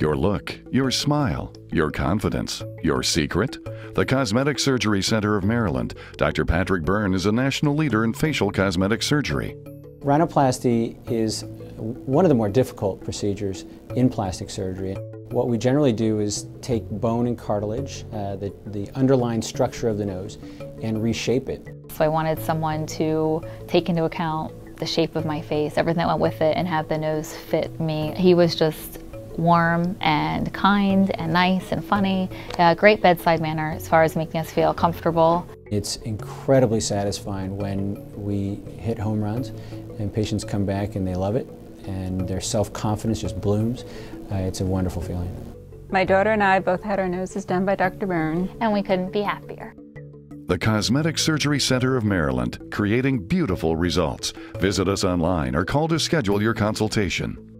Your look, your smile, your confidence, your secret? The Cosmetic Surgery Center of Maryland. Dr. Patrick Byrne is a national leader in facial cosmetic surgery. Rhinoplasty is one of the more difficult procedures in plastic surgery. What we generally do is take bone and cartilage, uh, the, the underlying structure of the nose, and reshape it. So I wanted someone to take into account the shape of my face, everything that went with it, and have the nose fit me. He was just warm and kind and nice and funny. A great bedside manner as far as making us feel comfortable. It's incredibly satisfying when we hit home runs and patients come back and they love it and their self-confidence just blooms. Uh, it's a wonderful feeling. My daughter and I both had our noses done by Dr. Byrne. And we couldn't be happier. The Cosmetic Surgery Center of Maryland, creating beautiful results. Visit us online or call to schedule your consultation.